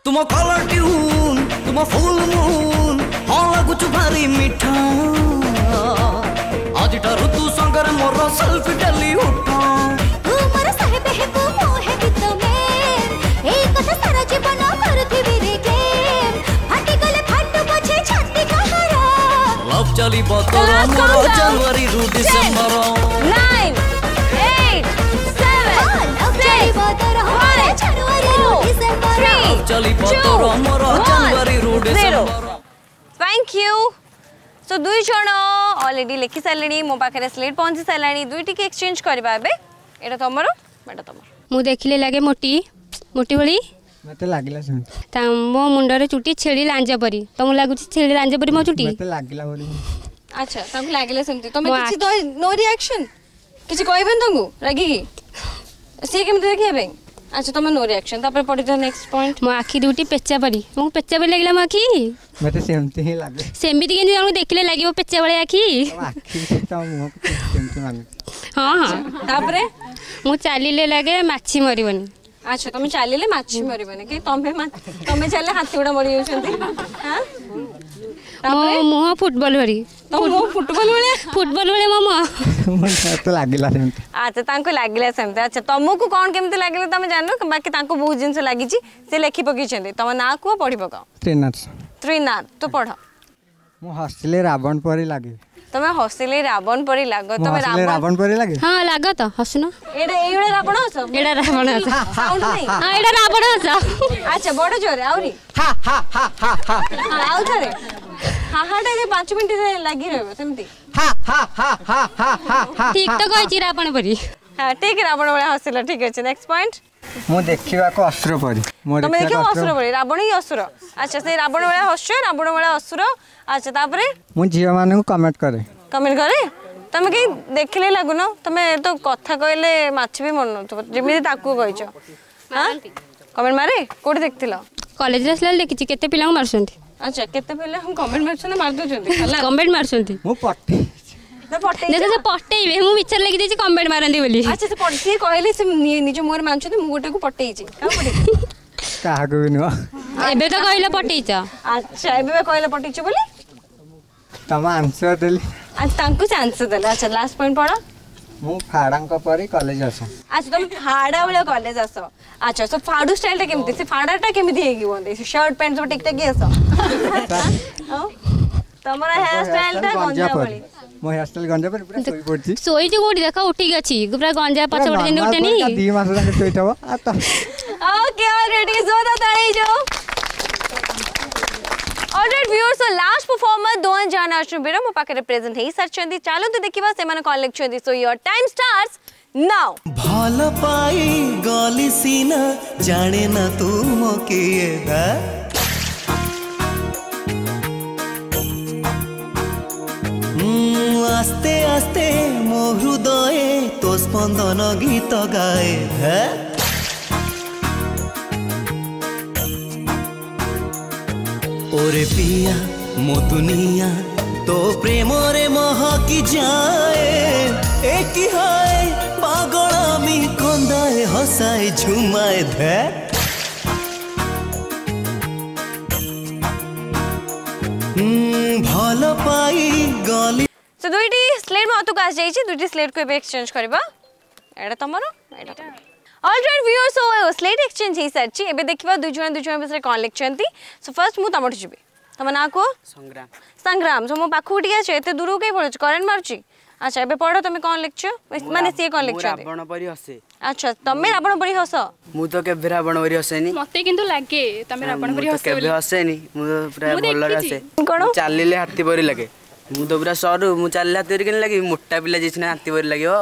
तुम कलर ट्यून तुम फूल मून हाँ लगुच भारी मिठा मगर मोर सेल्फ डेली उठो तू मोर साहेब मो कथा तो सारा जीवन रे गले पछे छाती लव चली मोर जनवरी रु दिसंबर 9 8 7 लव चली मोर जनवरी रु दिसंबर चली मोर जनवरी रु दिसंबर थैंक यू সো দুই জন অলরেডি লিখি সারে মো পাখে স্লেট পৌঁছি সারে দুইটিকে এক্সচেঞ্জ করা এবে এটা তোমার এটা তোমার মু দেখিলে লাগে মোটি মোটি ভি মতে লাগিলা সেমতি মো মুন্ডরে চুটি ছেড়ি লাঞ্জা পরি তোমার লাগুছি ছেড়ি লাঞ্জা পরি মো চুটি মতে লাগিলা ভি আচ্ছা তোমাকে লাগিলা সেমতি তুমি কিছু নো রিয়াকশন কিছু কইবেন তুমি রাগিকি সে কেমতে দেখিবে আচ্ছা তোমার নো রিয়াকশন তারপরে পড়ে যাও নেক্সট পয়েন্ট মো আখি দুটি পেচা পরি মো পেচা পরি লাগিলা মো আখি মতে সেমতি হি লাগে সেমতি কিন্তু জানো দেখিলে লাগিব পেচা পরি আখি আখি তো মো সেমতি লাগে হ্যাঁ হ্যাঁ তারপরে মো চালিলে লাগে মাছি মরিবনি আচ্ছা তুমি চালিলে মাছি মরিবনি কি তুমি তুমি চালিলে হাতি গুড়া মরি যাচ্ছেন হ্যাঁ ତାପରେ ମୁହଁ ଫୁଟବଲ୍ ଭଳି ତମ ମୁହଁ ଫୁଟବଲ୍ ଭଳିଆ ଫୁଟବଲ୍ ଭଳିଆ ମୋ ମୁହଁ ଲାଗିଲା ସେମିତି ଆଚ୍ଛା ତାଙ୍କୁ ଲାଗିଲା ସେମିତି ଆଚ୍ଛା ତମକୁ କ'ଣ କେମିତି ଲାଗିଲା ତମେ ଜାଣିନ ବାକି ତାଙ୍କୁ ବହୁତ ଜିନିଷ ଲାଗିଛି ସେ ଲେଖି ପକେଇଛନ୍ତି ତମ ନାଁ କୁହ ପଢ଼ି ପକାଅ ତ୍ରିନାଥ ତ୍ରିନାଥ ତ ପଢ଼ ମୁଁ ହସିଲେ ରାବଣ ପରି ଲାଗିବି तमे हसिले रावण परि लागो तमे रावण हसिले रावण परि लागो त हसनो एडा एडा रावण हस एडा रावण हस हां एडा रावण हस अच्छा बडो जोर आउनी हा हा हा हा हा आउ थारे हा हा डे 5 मिनिट लागि रहबे सेमती हा हा हा हा हा हा ठीक त कहि छी रावण হ্যাঁ ঠিক রাবণ ভাই হসিল ঠিক আছে নেক্সট পয়েন্ট ମୁଁ ଦେଖିବାକୁ ଅସୁର ପରି ତମେ ଦେଖିବ ଅସୁର ପରି ରାବଣ ହିଁ ଅସୁର ଆଚ୍ଛା ସେଇ ରାବଣ ଭଳିଆ ହସ୍ୟ ରାବଣ ଭଳିଆ ଅସୁର ଆଚ୍ଛା ତାପରେ ମୁଁ ଝିଅମାନଙ୍କୁ କମେଣ୍ଟ କରେ କମେଣ୍ଟ କରେ ତମେ କେହି ଦେଖିଲେ ଲାଗୁନ ତମେ ତ କଥା କହିଲେ ମାଛ ବି ମନଉଥିବ ଯେମିତି ତାକୁ କହିଛ କମେଣ୍ଟ ମାରେ କୋଉଠି ଦେଖିଥିଲ କଲେଜରେ ଆସିଲା ଦେଖିଛି କେତେ ପିଲାଙ୍କୁ ମାରୁଛନ୍ତି ଆଚ୍ଛା କେତେ ପିଲା କମେଣ୍ଟ ମାରୁଛନ୍ତି ମାରିଦେଉଛନ୍ତି କମେଣ୍ଟ ମାରୁଛନ୍ତି ମୁଁ ପଠେଇ ସେ ପଟେଇବେ ମୁଁ ମିଛରେ ଲେଖିଦେଇଛି କମେଣ୍ଟ ମାରନ୍ତି ବୋଲି ଆଚ୍ଛା ସେ ସିଏ କହିଲେ ସେ ନିଜ ମୁହଁରେ ମାନୁଛନ୍ତି ମୁଁ ଗୋଟେକୁ ପଟେଇଛି କାହାକୁ ବି ନୁହଁ ଏବେ ତ କହିଲେ ପଟେଇଛ ଆଚ୍ଛା ଏବେ କହିଲେ ପଟେଇଛ ବୋଲି ତମ ଆନ୍ସର ଦେଲି ତାଙ୍କୁ ସେ ଆନ୍ସର ଦେଲେ ଆଚ୍ଛା ଲାଷ୍ଟ ପଏଣ୍ଟ ପଢ଼ ମୁଁ ଫାଡ଼ାଙ୍କ ପରି କଲେଜ ଆସ ଆଚ୍ଛା ତମେ ଫାଡ଼ା ଭଳିଆ କଲେଜ ଆସ ଆଚ୍ଛା ସେ ଫାଡ଼ୁ ଷ୍ଟାଇଲଟା କେମିତି ସେ ଫାଡ଼ାଟା କେମିତି ହେଇକି ହୁଅନ୍ତି ସେ ସର୍ଟ ପ୍ୟାଣ୍ଟ ସବୁ ଟିକଟାକି ଆସ ତମର ହେୟାର ଷ୍ଟାଇଲଟା ଗଞ୍ଜା ଭଳି ମୋ ହେୟାରଷ୍ଟାଇଲ ଗଞ୍ଜା ପରେ ପୁରା ଶୋଇ ପଡିଛି ଶୋଇଛି କୋଉଠି ଦେଖ ଉଠିକି ଅଛି ପୁରା ଗଞ୍ଜା ପଛ ପଟେ ଯେମିତି ଉଠେନି ଦି ମାସ ଯାକେ ଶୋଇଥବ ଓକେ ଅଲରେଡି ଜୋର ତାଳି ଯୋ অলরেড ভিউয়ার্স লাস্ট পারফর্মর দোয়ান জান আশ্রমীরা মো পাখে প্রেজেন্ট হেই সারছন্তি চালন্তু দেখিবা সেমান কোন লিখছন্তি so your time starts now ভাল পাই গলি সিনা জানে না তু মো কিয়ে দা আস্তে আস্তে মো হৃদয়ে তো স্পন্দন গীত গায় হ্যাঁ ওরে পিয়া মো দুনিয়া তো প্রেমরে মহকি যায় এ কি হয় পাগল আমি কন্দায় হসায় ঝুমায় ধ্যা স্লেট মতো কাজ যাইছি দুইটি স্লেট কো এবে এক্সচেঞ্জ করিবা এটা তোমার এটা alright viewer so slate exchange হই সারছি এবে দেখিবা দুই জন দুই জন বিষয়ে কোন লিখছন্তি সো ফার্স্ট মু তোমাটো জিবি তোমার না কো সংগ্রাম সংগ্রাম সো মো পাখু টিকে আছে এতে দূর কে পড়ছ কারেন্ট মারছি আচ্ছা এবে পড়ো তুমি কোন লিখছো মানে সে কোন লিখছো রাবণ পরি হসে আচ্ছা তুমি রাবণ পরি হস মু তো কেবে রাবণ পরি হসেনি মতে কিন্তু লাগে তুমি রাবণ পরি হসে কেবে হসেনি মু পুরা ভালো হসে কোন চালিলে হাতি পরি লাগে ମୁଁ ତ ପୁରା ସରୁ ମୁଁ ଚାଲିଲା ହାତ କେମିତି ଲାଗିବି ମୋଟା ପିଲା ଯାଇଛି ସିନା ହାତୀ ପରି ଲାଗିବ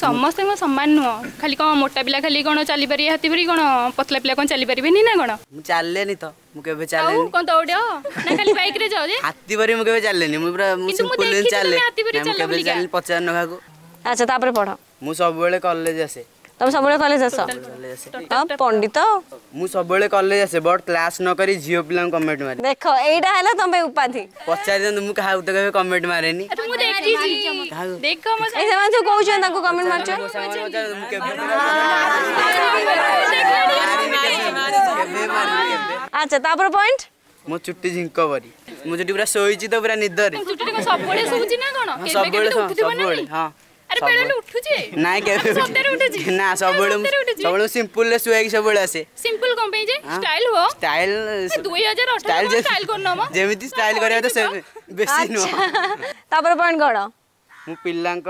ସମସ୍ତେ ମୋ ସମାନ ନୁହଁ ଖାଲି କ'ଣ ମୋଟା ପିଲା ଖାଲି କ'ଣ ଚାଲିପାରିବେ ହାତୀ ପରି କ'ଣ ପତଳା ପିଲା କ'ଣ ଚାଲିପାରିବେନି ନା କ'ଣ ମୁଁ ଚାଲିଲେନି ତ ମୁଁ କେବେ ଚାଲେନି କ'ଣ ଦୌଡ଼ ନା ଖାଲି ବାଇକ୍ରେ ଯାଉ ଯେ ହାତୀ ପରି ମୁଁ କେବେ ଚାଲିଲେନି ମୁଁ ପୁରା ମୁଁ ସିମ୍ପଲ ଚାଲେ ମୁଁ କେବେ ଚାଲେନି ପଚାର ନବାକୁ ଆଚ୍ଛା ତାପରେ ପଢ଼ ମୁଁ ସବୁବେଳେ କଲେଜ ଆସେ তুমি সবুলে কলেজ আস পণ্ডিত মু সবুলে কলেজ আসে বট ক্লাস ন করি ঝিও পিলা কমেন্ট মারে দেখো এইটা হেলা তুমি উপাধি পচারি দিও মু কাহু তো কেবে কমেন্ট মারেনি মু দেখিছি দেখো মো এই সেমান যে কউছেন তাকু কমেন্ট মারছো আচ্ছা তারপর পয়েন্ট ମୋ ଚୁଟି ଝିଙ୍କ ପରି ମୋ ଚୁଟି ପୁରା ଶୋଇଛି ତ ପୁରା ନିଦରେ ଚୁଟି ସବୁବେଳେ ଶୋଉଛି ନା କ'ଣ ସବୁବେଳେ ସବୁବେଳେ ହଁ ନାଇଁ କେବେ ନା ସବୁବେଳେ ସବୁବେଳେ ସିମ୍ପୁଲ ରେ ଶୁଆଇକି ସବୁବେଳେ ଆସେ ସିମ୍ପୁଲ ଷ୍ଟାଇଲ ହୋ ଷ୍ଟାଇଲ ଯେମିତି ଷ୍ଟାଇଲ କରିବା ତ ବେଶୀ ନୁହଁ ତାପରେ ପଏଣ୍ଟ କଣ ମୁଁ ପିଲାଙ୍କ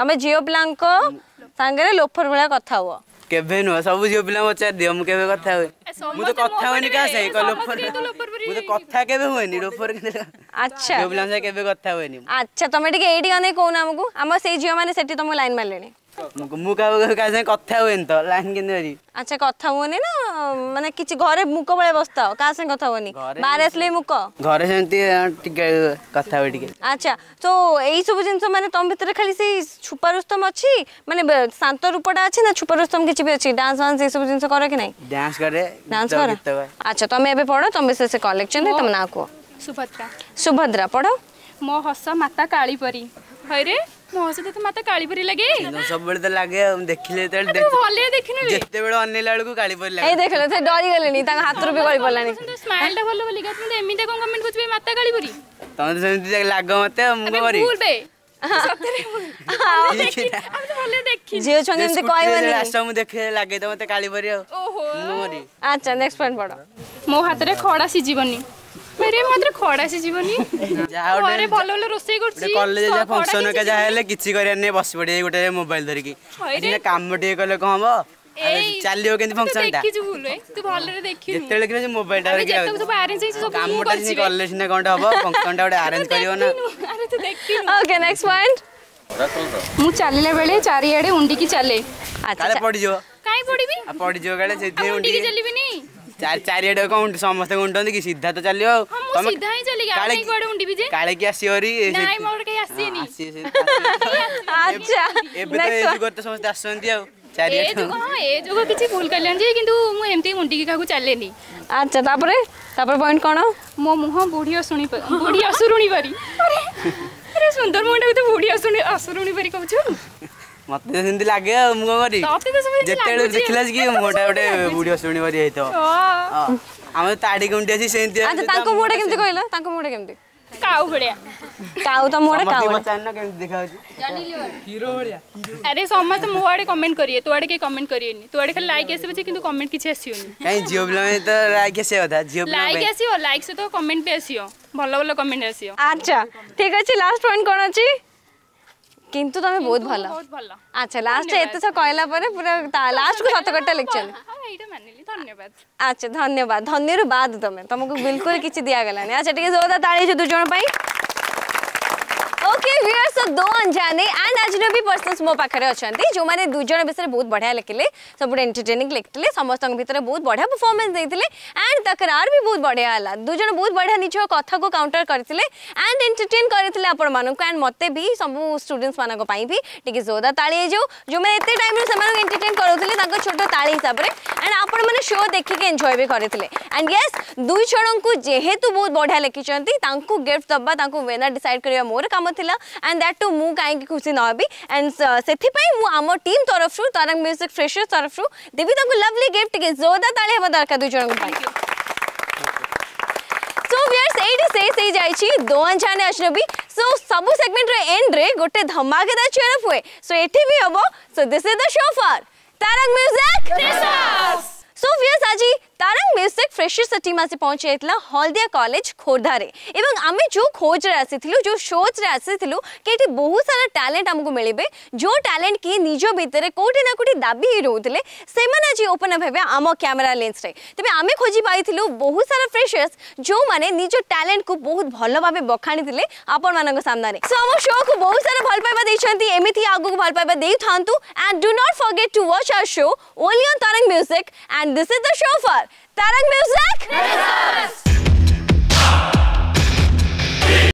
ତମେ ଝିଅ ପିଲାଙ୍କ ସାଙ୍ଗରେ ଲୋଫର ଭଳିଆ କଥା ହୁଅ କେବେ ନୁହଁ ସବୁ ଝିଅ ପିଲାଙ୍କୁ ପଚାରିଦିଅ ମୁଁ କେବେ କଥା ହୁଏ ମୁଁ ତ କଥା ହୁଏନି କାହା ସାଙ୍ଗେ ଲୋଫର ମୁଁ ତ କଥା କେବେ ହୁଏନି ଲୋଫର ଆଚ୍ଛା ଝିଅ ପିଲାଙ୍କ ସାଙ୍ଗେ କେବେ କଥା ହୁଏନି ଆଚ୍ଛା ତମେ ଟିକେ ଏଇଠି ଅନେଇ କହୁନ ଆମକୁ ଆମ ସେଇ ଝିଅମାନେ ସେଠି ତମକୁ ଲାଇନ୍ ମାରିଲେଣି ମୁକାବୁକା ସାଙ୍ଗେ କଥା ହୁଏନି ତ ଲାଇନ୍ କେମିତି ମାରି ଆଚ୍ଛା କଥା ହୁଅନି ନା ମାନେ କିଛି ଘରେ ମୁକ ବେଳେ ବସିଥାଅ କାହା ସାଙ୍ଗେ କଥା ହୁଅନି ବାହାରେ ଆସିଲେ ମୁକ ଘରେ ସେମିତି ଟିକେ କଥା ହୁଏ ଟିକେ ଆଚ୍ଛା ତ ଏଇ ସବୁ ଜିନିଷ ମାନେ ତମ ଭିତରେ ଖାଲି ସେଇ ଛୁପା ରୁସ୍ତମ ଅଛି ମାନେ ଶାନ୍ତ ରୂପଟା ଅଛି ନା ଛୁପା ରୁସ୍ତମ କିଛି ବି ଅଛି ଡ୍ୟାନ୍ସ ଫ୍ୟାନ୍ସ ଏଇ ସବୁ ଜିନିଷ କର କି ନାହିଁ ଡ୍ୟାନ୍ସ କରେ ଡ୍ୟାନ୍ସ କର ଆଚ୍ଛା ତମେ ଏବେ ପଢ ତମେ ସେ କଲେକ୍ସନରେ ତମ ନାଁ କୁହ ସୁଭଦ୍ରା ସୁଭଦ୍ରା ପଢ ମୋ ହସ ମାତା କାଳୀପରି ହଇରେ ମୋ ସହିତ ତ ମତେ କାଳିପରି ଲାଗେ ସବୁବେଳେ ତ ଲାଗେ ଦେଖିଲେ ଭଲରେ ଦେଖିନୁ ଯେତେବେଳେ ଅନେଇଲା ବେଳକୁ କାଳିପରି ଲାଗେ ଦେଖିଲ ସେ ଡରିଗଲେଣି ତାଙ୍କ ହାତରୁ ବି ଗଳିପଡ଼ିଲାଣି ସ୍ମାଇଲ୍ ଭଲ ବୋଲି ତମେ ଏମିତି କଣ କମେଣ୍ଟ କରୁଛି ମାତା କାଳିପରି ତମେ ସେମିତି ଲାଗ ମତେ ମୁଁ କଣ କରିବି ଝିଅ ଛୁଆଙ୍କୁ ଏମିତି କହିବନି ମୁଁ ଦେଖେ ଲାଗେ ତ ମତେ କାଳିପରି ଆଉ ଆଚ୍ଛା ନେକ୍ସଟ ପଏଣ୍ଟ ପଢ଼ ମୋ ହାତରେ ଖଡ଼ା ସିଝିବନି ফেরে মাত্র খড়া সে জীবনি যাও ঘরে ভালো ভালো রোসাই করছি কলেজ যা ফাংশন কা যা হেলে কিছি করিয়া নে বসি পড়ি গোটে মোবাইল ধরিকি এটা কাম টিকে কলে কো হবো ଚାଲିବ କେମିତି ଫଙ୍କସନଟା ଯେତେବେଳେ ଦେଖିଲେ ମୋବାଇଲଟା କାମଟା ସିନା କଲେ ସିନା କ'ଣଟା ହବ ଫଙ୍କସନଟା ଗୋଟେ ଆରେଞ୍ଜ କରିବ ନା ଓକେ ନେକ୍ସଟ ପଏଣ୍ଟ ମୁଁ ଚାଲିଲା ବେଳେ ଚାରିଆଡ଼େ ଉଣ୍ଡିକି ଚାଲେ ପଡ଼ିଯିବ କାଇଁ ପଡ଼ିବି ପଡ଼ିଯିବ କାଳେ ସେଥିପାଇଁ ଉଣ୍ଡିକି ଚାଲିବିନି ଚାରିଆଡେ କଣ ସମସ୍ତେ ଗୁଣ୍ଟନ୍ତି କି ସିଧା ତ ଚାଲିବ ଆଉ ସିଧା ହିଁ ଚାଲିକି କାଳେ କୁଆଡେ ଗୁଣ୍ଟିବି ଯେ କାଳେ କି ଆସିବ ଆସିନି ଆଚ୍ଛା ଏବେ ତ ଏ ତ ସମସ୍ତେ ଆସୁଛନ୍ତି ଆଉ ଏ ଯୁଗ ଏ ଯୁଗ କିଛି ଭୁଲ କଲେଣି ଯେ କିନ୍ତୁ ମୁଁ ଏମିତି ଗୁଣ୍ଟିକି କାହାକୁ ଚାଲେନି ଆଚ୍ଛା ତାପରେ ତାପରେ ପଏଣ୍ଟ କଣ ମୋ ମୁହଁ ବୁଢୀ ଅଶୁଣି ବୁଢୀ ଅସୁରୁଣି ପାରି ଆରେ ସୁନ୍ଦର ମୁହଁଟା କେତେ ବୁଢୀ ଅଶୁଣି ଅସୁରୁଣି ପାରି କହୁଛୁ ମତେ ସେମିତି ଲାଗେ ଆଉ ମୁଁ କଣ କରିବି ଯେତେବେଳେ ଦେଖିଲା କି ମୋଟା ଗୋଟେ ଭିଡିଓ ଶୁଣି କରି ହେଇଥିବ ଆମେ ତାଡି କେମିତି ଅଛି ସେମିତି ତାଙ୍କ ମୁହଁଟା କେମିତି କହିଲ ତାଙ୍କ ମୁହଁଟା କେମିତି କାଉ ଭଳିଆ କାଉ ତ ମୁହଁଟା କାଉ ପଚାରିନ କେମିତି ଦେଖାଉଛି ହିରୋ ଭଳିଆ ଆରେ ସମସ୍ତେ ମୋ ଆଡେ କମେଣ୍ଟ କରିବେ ତୋ ଆଡେ କେହି କମେଣ୍ଟ କରିବେନି ତୋ ଆଡେ ଖାଲି ଲାଇକ୍ ଆସିବ ଯେ କିନ୍ତୁ କମେଣ୍ଟ କିଛି ଆସିବନି କାଇଁ ଝିଅ ପିଲାମାନେ ତ ଲାଇକ୍ ଆସିବା କଥା ଝିଅ ପିଲା ଲାଇକ୍ ଆସିବ ଲାଇକ୍ ସହିତ କମେଣ୍ଟ ବି ଆସିବ ଭଲ ଭଲ କମେଣ୍ଟ ଆସିବ ଆଚ୍ଛା ଠିକ ଅଛି ଲାଷ୍ଟ ପଏଣ୍ଟ କ'ଣ ଅଛି କିନ୍ତୁ ତମେ ବହୁତ ଭଲ ଆଚ୍ଛା ଲାଷ୍ଟ ଏତେ ସହ କହିଲା ପରେ ପୁରା ଲାଷ୍ଟକୁ ସତ କଥା ଲେଖିଛନ୍ତି ଆଚ୍ଛା ଧନ୍ୟବାଦ ଧନ୍ୟରୁ ବାଦ ତମେ ତମକୁ ବିଲକୁଲ କିଛି ଦିଆଗଲାନି ଆଚ୍ଛା ଟିକେ ଜୋରଦାର ତାଳି ହେଇଛି ଦୁଇଜଣ ପାଇଁ सो दो अनजाने एंड अजनबी पर्सन्स मो पाखे अच्छा जो मैंने दुईज विषय बहुत बढ़िया लिखिले सब एंटरटेनिंग लिखिले समस्त भितर बहुत बढ़िया परफॉर्मेंस देते एंड तकरार भी बहुत बढ़िया है दुईज बहुत बढ़िया निज कथ को काउंटर करते एंड एंटरटेन करते आपण मानक एंड मत भी सब स्टूडेंट्स मानक भी टी जोरदार ताली जो जो मैंने एत टाइम से एंटरटेन करुले छोट ताली हिसाब से एंड आपण मैंने शो देखिक एंजय भी करते एंड ये दुई जन को जेहेतु तो बहुत बढ़िया लिखिं गिफ्ट दबा वेनर डिसाइड करवा मोर काम था एंड दैट बाट ମୁଁ କାହିଁକି ଖୁସି ନ ହେବି ଆଣ୍ଡ ସେଥିପାଇଁ ମୁଁ ଆମ ଟିମ୍ ତରଫରୁ ତରଙ୍ଗ ମ୍ୟୁଜିକ୍ ଫ୍ରେଶର୍ ତରଫରୁ ଦେବି ତାଙ୍କୁ ଲଭଲି ଗିଫ୍ଟ ଟିକେ ଜୋରଦାର ତାଳି ହେବା ଦରକାର ଦୁଇ ଜଣଙ୍କ ପାଇଁ ସେଇଠି ଶେଷ ହେଇଯାଇଛି ଦୋଅଞ୍ଚାନେ ଅଜନବୀ ସୋ ସବୁ ସେଗମେଣ୍ଟର ଏଣ୍ଡରେ ଗୋଟେ ଧମାକେଦାର ଚେୟରଅପ୍ ହୁଏ ସୋ ଏଠି ବି ହବ so this is the show for Tarang music so viewers ଆଜି तारंग म्यूजिक फ्रेशर सिटी मासे पहुंचे इतला हॉलदिया कॉलेज खोरधा रे एवं आमे जो खोज रे आसीथिलु जो सोच रे आसीथिलु केटे बहुत सारा टैलेंट हमको मिलेबे जो टैलेंट की निजो भीतर कोठे ना कोठे दाबी ही रहउतले सेमन आज ओपन अप हेबे आमो कैमरा लेंस रे तबे तो आमे खोजी पाइथिलु बहुत सारा फ्रेशर्स जो माने निजो टैलेंट को बहुत भलो भाबे बखाणीथिले आपन मानन को सामना सो हमो शो को बहुत सारा भल पाइबा देछंती एमिथि आगु को भल पाइबा देथांतु and do not forget to watch our show only on Tarang music and this is the show for That music?